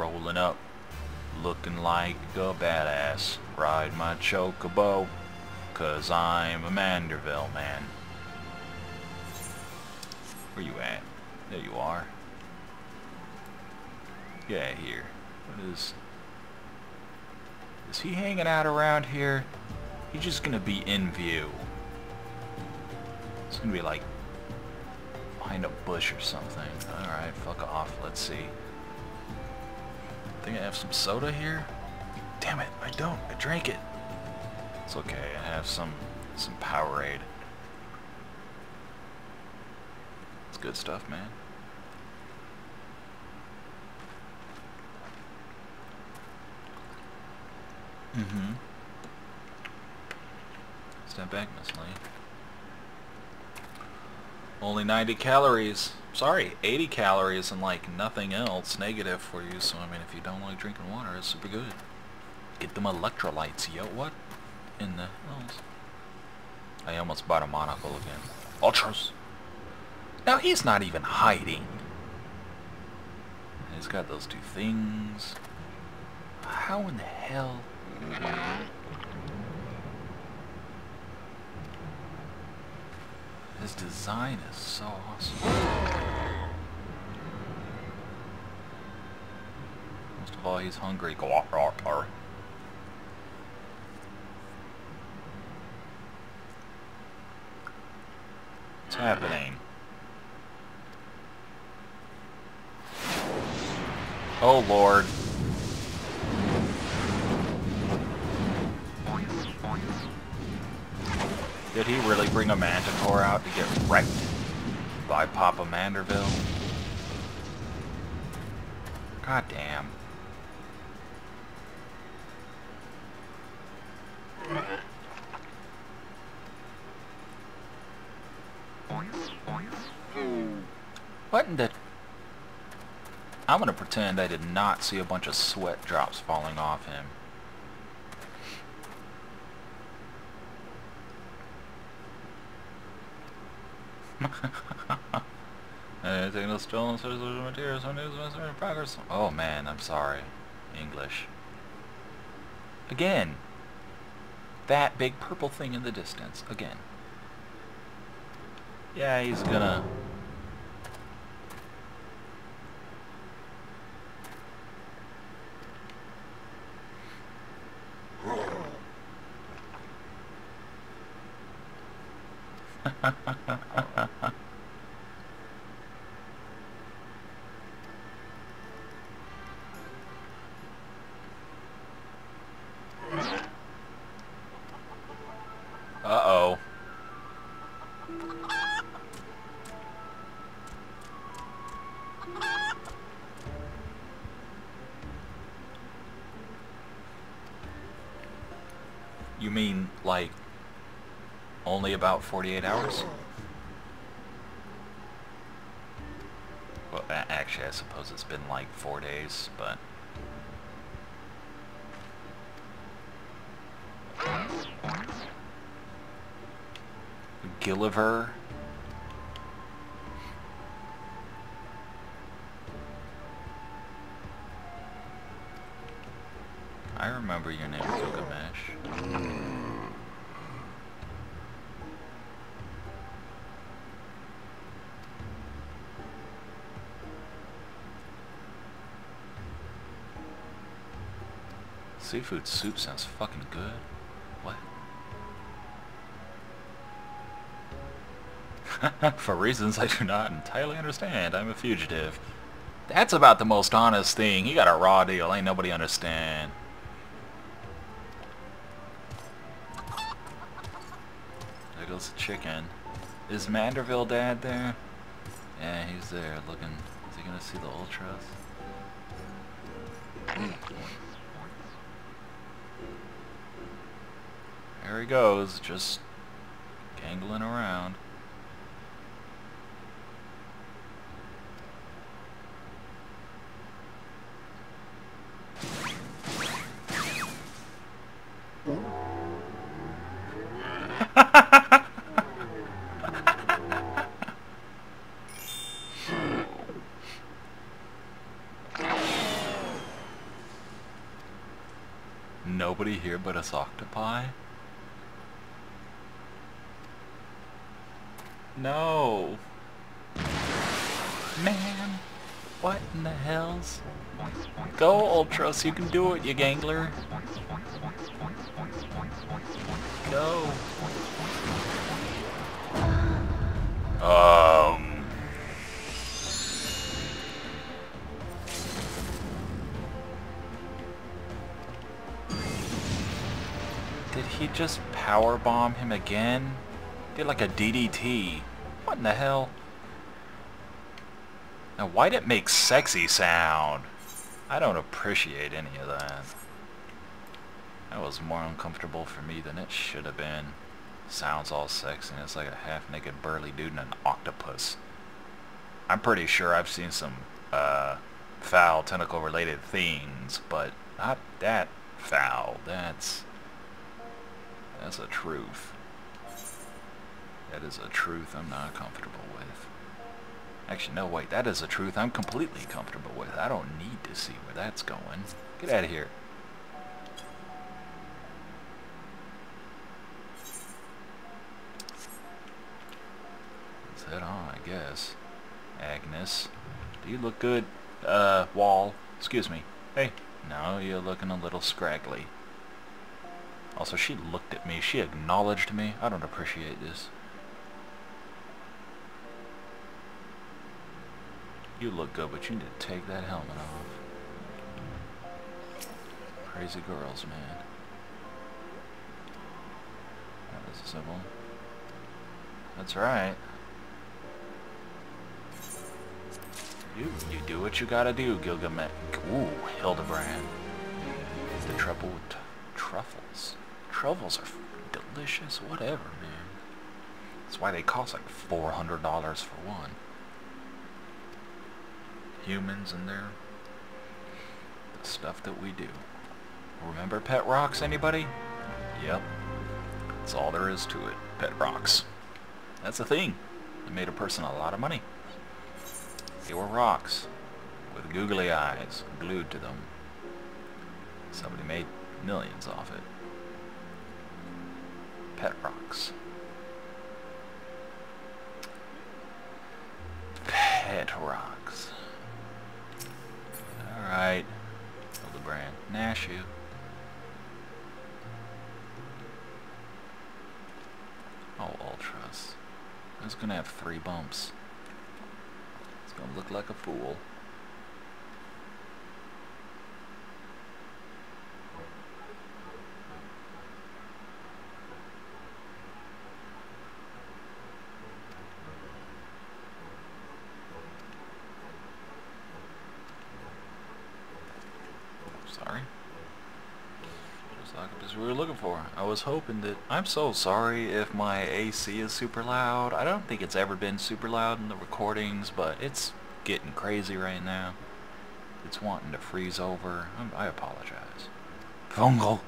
rolling up, looking like a badass. Ride my chocobo, cause I'm a Manderville man. Where you at? There you are. Yeah, here. What is... Is he hanging out around here? He's just gonna be in view. It's gonna be like behind a bush or something. Alright, fuck off. Let's see. I think I have some soda here. Damn it, I don't. I drank it. It's okay. I have some some Powerade. It's good stuff, man. Mm-hmm. Step back, Miss Lee. Only 90 calories. Sorry, 80 calories and like nothing else negative for you. So I mean, if you don't like drinking water, it's super good. Get them electrolytes, yo. What in the hells? I almost bought a monocle again. Ultros. Now he's not even hiding. He's got those two things. How in the hell? His design is so awesome. Most of all, he's hungry. Go. What's happening? Oh, Lord. Did he really bring a Manticore out to get wrecked by Papa Manderville? God damn. What in the... I'm gonna pretend I did not see a bunch of sweat drops falling off him. Anything that's stolen of materials on news in progress. Oh man, I'm sorry. English. Again. That big purple thing in the distance. Again. Yeah, he's gonna... about 48 hours? Well, actually, I suppose it's been like four days, but... Gilliver? I remember your name, Gilgamesh. Hmm. Seafood soup sounds fucking good. What? For reasons I do not entirely understand, I'm a fugitive. That's about the most honest thing. He got a raw deal. Ain't nobody understand. There goes the chicken. Is Manderville dad there? Yeah, he's there looking. Is he gonna see the Ultros? There he goes, just gangling around. Nobody here but us octopi? No. Man, what in the hells? Go, Ultros, you can do it, you gangler. Go. Um. Did he just power bomb him again? Did like a DDT. In the hell? Now why did it make sexy sound? I don't appreciate any of that. That was more uncomfortable for me than it should have been. Sounds all sexy and it's like a half-naked burly dude and an octopus. I'm pretty sure I've seen some uh, foul tentacle-related things, but not that foul. That's that's a truth. That is a truth I'm not comfortable with. Actually, no, wait, that is a truth I'm completely comfortable with. I don't need to see where that's going. Get out of here. Let's head on, I guess. Agnes, do you look good? Uh, Wall, excuse me. Hey, no, you're looking a little scraggly. Also, she looked at me. She acknowledged me. I don't appreciate this. You look good, but you need to take that helmet off. Crazy girls, man. That was civil. That's right. You, you do what you gotta do, Gilgamesh. Ooh, Hildibrand. The trouble with truffles. Truffles are delicious, whatever, man. That's why they cost like $400 for one humans and their the stuff that we do. Remember pet rocks, anybody? Yep. That's all there is to it. Pet rocks. That's a thing. It made a person a lot of money. They were rocks with googly eyes glued to them. Somebody made millions off it. Pet rocks. Pet rocks. Alright. Hildibrand. Nashu. Oh, Ultros. It's gonna have three bumps. It's gonna look like a fool. Sorry. Like just we were looking for. I was hoping that... I'm so sorry if my AC is super loud. I don't think it's ever been super loud in the recordings, but it's getting crazy right now. It's wanting to freeze over. I'm, I apologize. Fungal.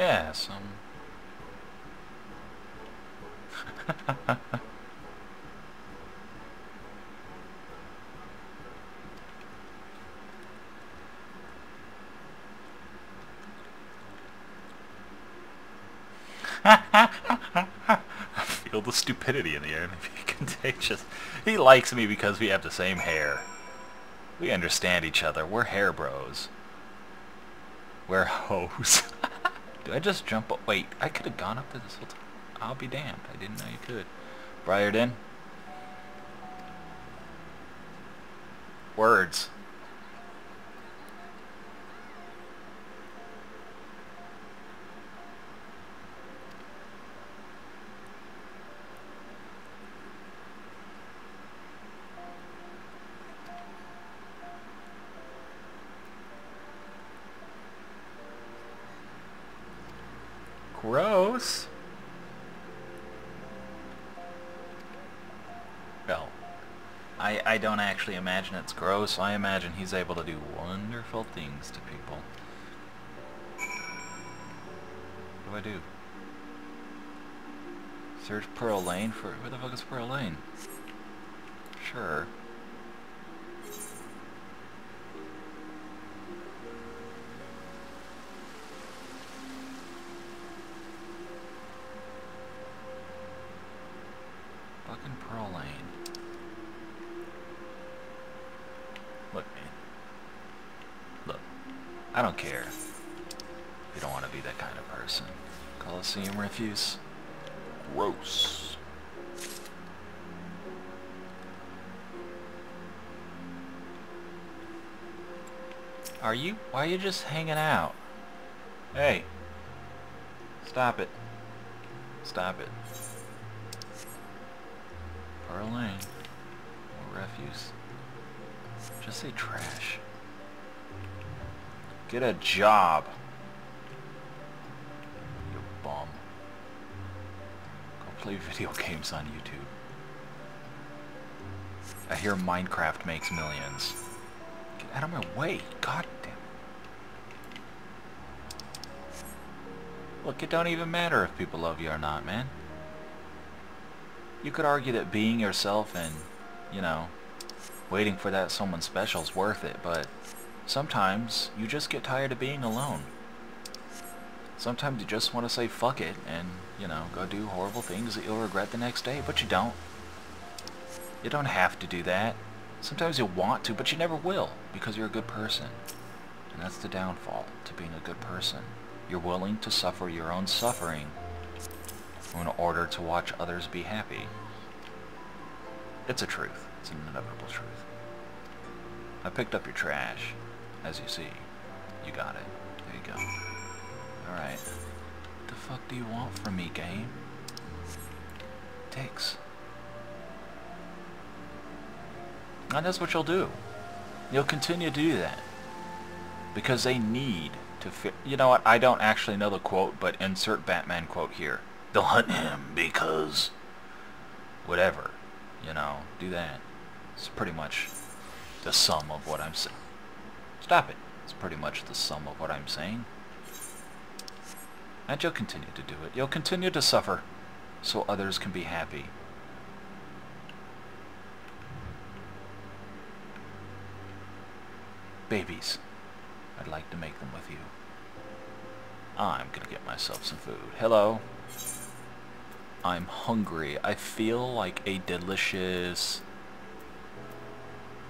Yeah, some... I feel the stupidity in the air. Contagious. He likes me because we have the same hair. We understand each other. We're hair bros. We're hoes. Do I just jump up? Wait, I could have gone up there this whole time. I'll be damned. I didn't know you could. Briardien. Words. Gross. Well, I, I don't actually imagine it's gross. I imagine he's able to do wonderful things to people. What do I do? Search Pearl Lane for... Where the fuck is Pearl Lane? Sure. Fucking Pearl Lane. Look, man. Look. I don't care. If you don't want to be that kind of person. Coliseum refuse. Gross. Are you? Why are you just hanging out? Hey. Stop it. Stop it. Pearl Lane. More refuse. Just say trash. Get a job. Play video games on YouTube. I hear Minecraft makes millions. Get out of my way. God damn. Look, it don't even matter if people love you or not, man. You could argue that being yourself and, you know, waiting for that someone special is worth it, but sometimes you just get tired of being alone. Sometimes you just want to say fuck it and, you know, go do horrible things that you'll regret the next day, but you don't. You don't have to do that. Sometimes you want to, but you never will, because you're a good person. And that's the downfall to being a good person. You're willing to suffer your own suffering in order to watch others be happy. It's a truth. It's an inevitable truth. I picked up your trash, as you see. You got it. There you go. Alright. What the fuck do you want from me, game? Dicks. And that's what you'll do. You'll continue to do that. Because they need to fit. You know what? I don't actually know the quote, but insert Batman quote here. They'll hunt him because... Whatever. You know, do that. It's pretty much the sum of what I'm saying. Stop it. It's pretty much the sum of what I'm saying. And you'll continue to do it. You'll continue to suffer so others can be happy. Babies. I'd like to make them with you. I'm gonna get myself some food. Hello. I'm hungry. I feel like a delicious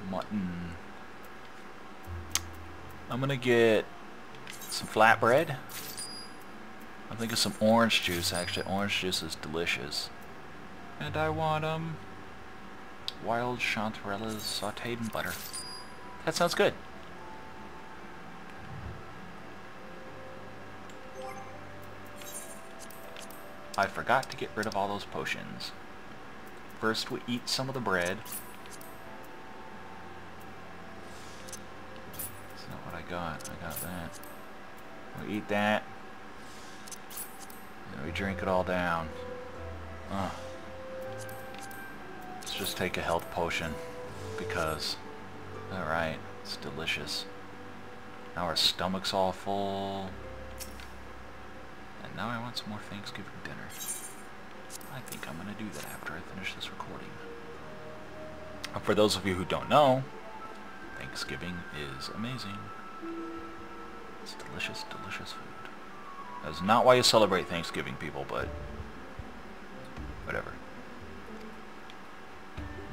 mutton. I'm gonna get some flatbread. I'm thinking some orange juice actually. Orange juice is delicious. And I want um wild chanterelles sauteed in butter. That sounds good. I forgot to get rid of all those potions. First we eat some of the bread. That's not what I got. I got that. We eat that. We drink it all down. Ugh. Let's just take a health potion. Because, alright, it's delicious. Now our stomach's all full. And now I want some more Thanksgiving dinner. I think I'm going to do that after I finish this recording. For those of you who don't know, Thanksgiving is amazing. It's delicious, delicious food. That's not why you celebrate Thanksgiving, people, but whatever.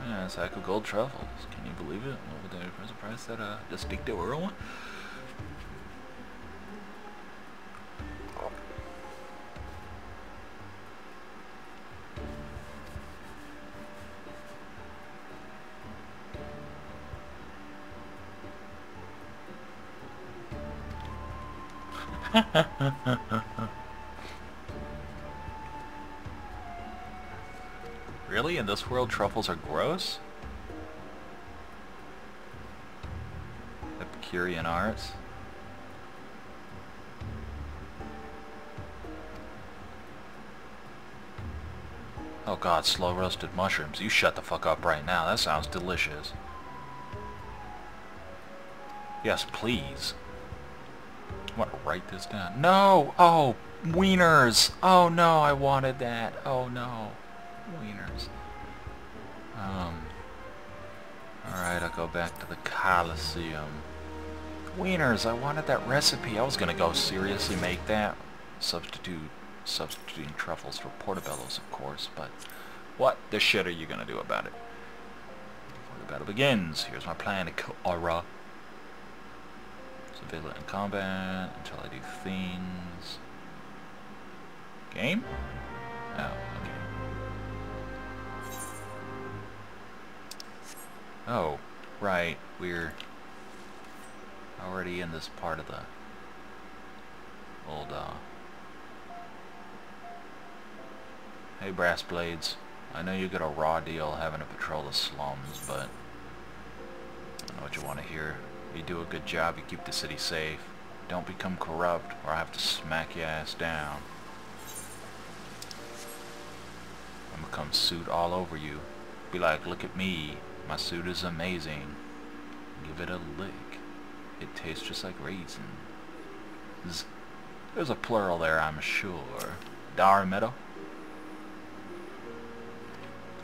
Yeah, it's like a gold truffles. Can you believe it? What would the price that uh, distinctive aroma? really? In this world, truffles are gross? Epicurean arts? Oh god, slow roasted mushrooms. You shut the fuck up right now. That sounds delicious. Yes, please. Want to write this down. No! Oh, Wieners! Oh no, I wanted that. Oh no. Wieners. Um. Alright, I'll go back to the Coliseum. Wieners, I wanted that recipe. I was gonna go seriously make that. Substitute, substituting truffles for portobellos, of course, but what the shit are you gonna do about it? Before the battle begins, here's my plan, Aura. So vigilant in combat until I do things. Game? Oh, okay. Oh, right, we're already in this part of the old, uh... Hey, Brass Blades. I know you get a raw deal having to patrol the slums, but... I don't know what you want to hear. You do a good job, you keep the city safe. Don't become corrupt, or I have to smack your ass down. I'm gonna come suit all over you. Be like, look at me. My suit is amazing. Give it a lick. It tastes just like raisins. There's a plural there, I'm sure. Dar meadow?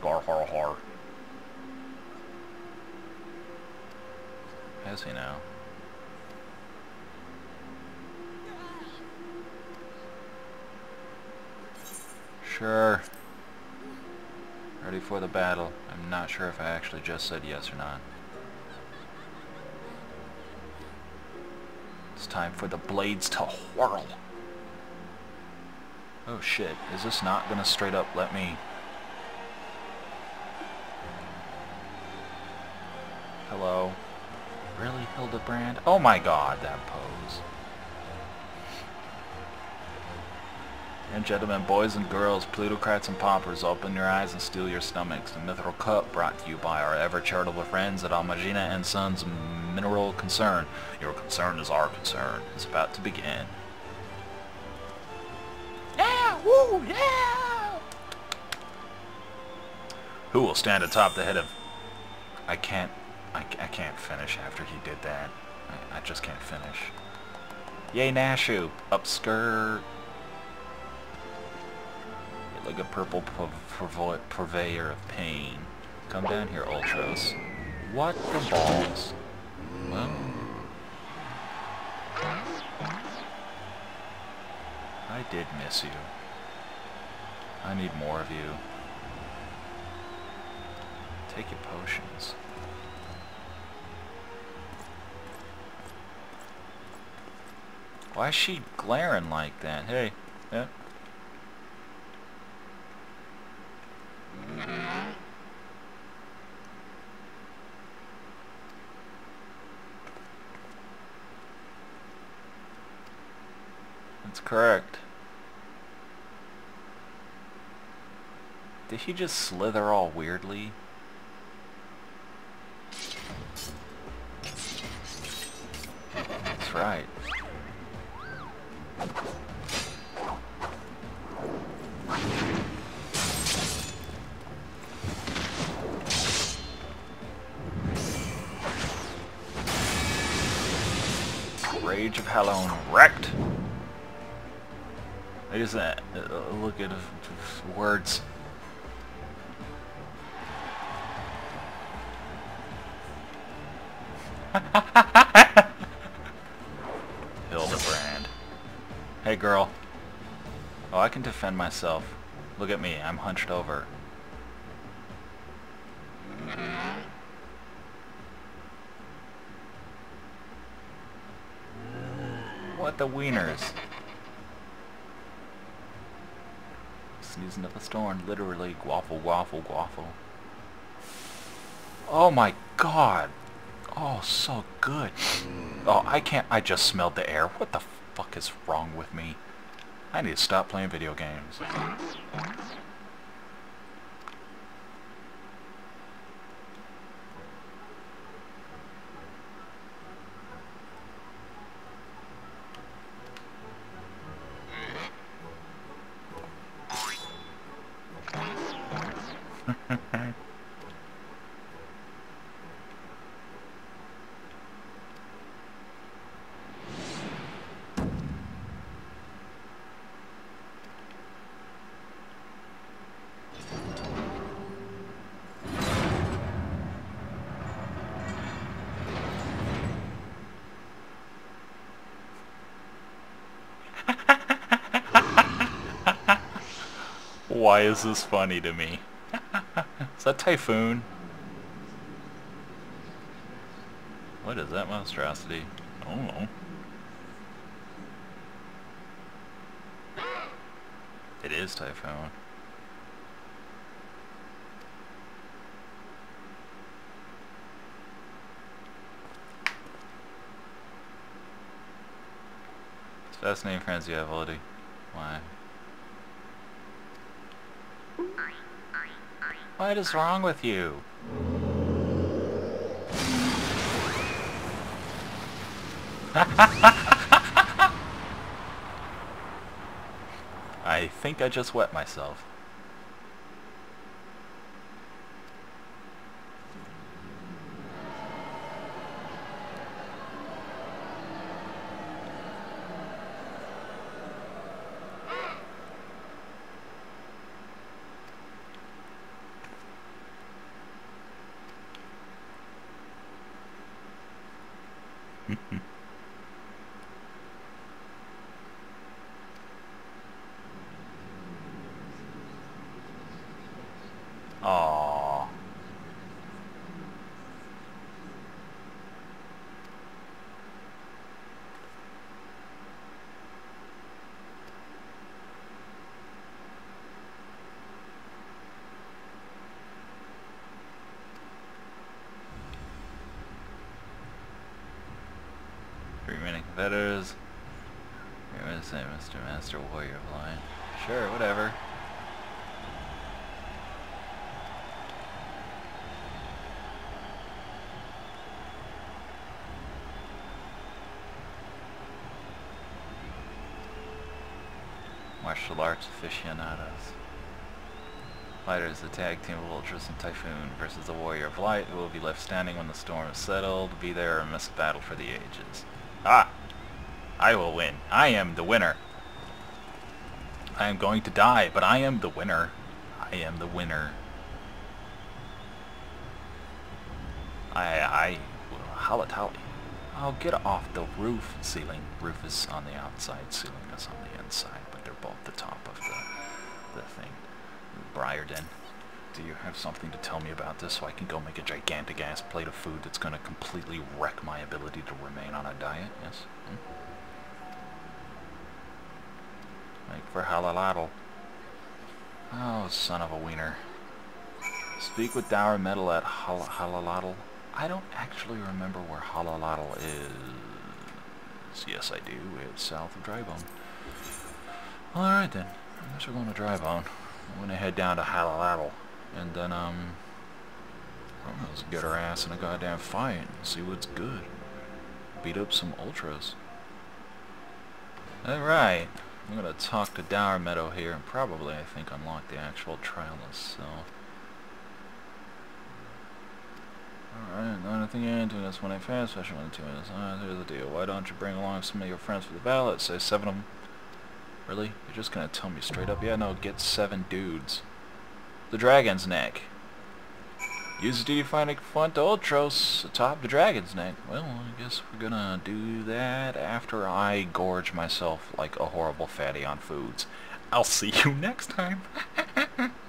Gar har har. Has he now? Sure. Ready for the battle. I'm not sure if I actually just said yes or not. It's time for the blades to whirl. Oh shit, is this not gonna straight up let me... Hello? Really, Hildibrand? Oh my god, that pose. And gentlemen, boys and girls, plutocrats and paupers, open your eyes and steel your stomachs. The Mithril Cup brought to you by our ever-charitable friends at Amajina and Sons Mineral Concern. Your concern is our concern. It's about to begin. Yeah! Woo! Yeah! Who will stand atop the head of... I can't... I, I can't finish after he did that. I, I just can't finish. Yay, Nashu! Upskirt! like a purple purveyor of pain. Come down here, Ultros. What the balls? Well... I did miss you. I need more of you. Take your potions. Why is she glaring like that? Hey, yeah. That's correct. Did he just slither all weirdly? Words. Hildibrand. Hey girl. Oh, I can defend myself. Look at me, I'm hunched over. What the wieners? Up a storm, literally waffle, waffle, waffle. Oh my god! Oh, so good. Oh, I can't, I just smelled the air. What the fuck is wrong with me? I need to stop playing video games. Why is this funny to me? is that Typhoon? What is that monstrosity? I don't know. It is Typhoon. It's fascinating frenzy ability. Why? What is wrong with you? I think I just wet myself. Aww. Competitors. You're gonna say Mr. Master Warrior of Lion. Sure, whatever. Martial arts aficionados. Fighters, the tag team of Ultros and Typhoon versus the Warrior of Light, who will be left standing when the storm is settled. Be there or miss battle for the ages. Ah! I will win. I am the winner. I am going to die, but I am the winner. I am the winner. I, I, Halatali. I'll get off the roof ceiling. Roof is on the outside, ceiling is on the inside, but they're both the top of the, the thing. Briardien, do you have something to tell me about this so I can go make a gigantic ass plate of food that's going to completely wreck my ability to remain on a diet? Yes? Hmm? Like for Halatali. Oh, son of a wiener. Speak with Dour Metal at hal Halatali. I don't actually remember where Halatali is. Yes, I do. It's south of Drybone. Alright then. I guess we're going to Drybone. I'm going to head down to Halatali. And then, um... Let's get our ass in a goddamn fight and see what's good. Beat up some Ultros. Alright. I'm going to talk to Dour Meadow here and probably, I think, unlock the actual trial itself. Alright, the only thing you're into is when I fast, especially ah, when two minutes. Alright, here's the deal. Why don't you bring along some of your friends for the ballot? Say seven of them. Really? You're just gonna tell me straight up? Yeah, no, get seven dudes. The dragon's neck. Use the defining font Ultros atop the dragon's neck. Well, I guess we're gonna do that after I gorge myself like a horrible fatty on foods. I'll see you next time.